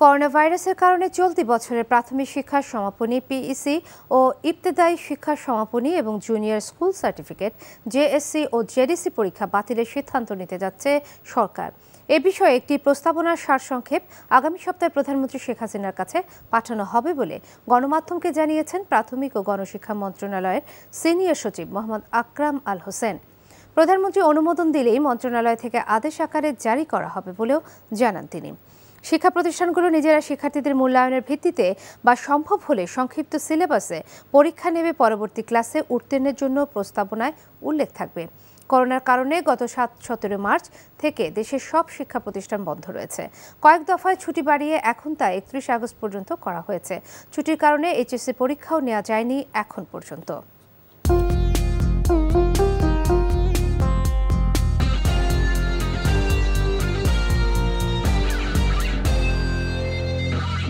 Corona ভাইরাসের কারণে চলতি বছরের প্রাথমিক শিক্ষার সমাপনী পিইসি ও ইবতেদায়ী শিক্ষার সমাপনী এবং জুনিয়র স্কুল সার্টিফিকেট জেএসসি ও জেডিসি পরীক্ষা বাতিলের সিদ্ধান্ত নিতে যাচ্ছে সরকার। এ বিষয়ে একটি প্রস্তাবনার সারসংক্ষেপ আগামী সপ্তাহে প্রধানমন্ত্রী শেখ হাসিনার কাছে পাঠানো হবে বলে গণমাধ্যমকে জানিয়েছেন প্রাথমিক ও গণশিক্ষা মন্ত্রণালয়ের সিনিয়র সচিব মোহাম্মদ আকরাম আল হোসেন। প্রধানমন্ত্রী অনুমোদন দিলেই মন্ত্রণালয় থেকে আদেশ আকারে জারি করা হবে বলেও জানান তিনি। শিক্ষা প্রতিষ্ঠানগুলো নিজেরা শিক্ষার্থীদের মূল্যায়নের ভিত্তিতে বা সম্ভব হলে সংক্ষিপ্ত সিলেবাসে পরীক্ষা নেবে পরবর্তী ক্লাসে উত্তীর্ণের জন্য প্রস্তাবনায় উল্লেখ থাকবে। করোনার কারণে গত সাত সতেরো মার্চ থেকে দেশের সব শিক্ষা প্রতিষ্ঠান বন্ধ রয়েছে। কয়েক দফায় ছুটি বাড়িয়ে এখন তা একত্রিশ আগস্ট পর্যন্ত করা হয়েছে। ছুটির কারণে এইচএসসি পরীক্ষাও নেওয়া যায়নি এখন পর্যন্ত।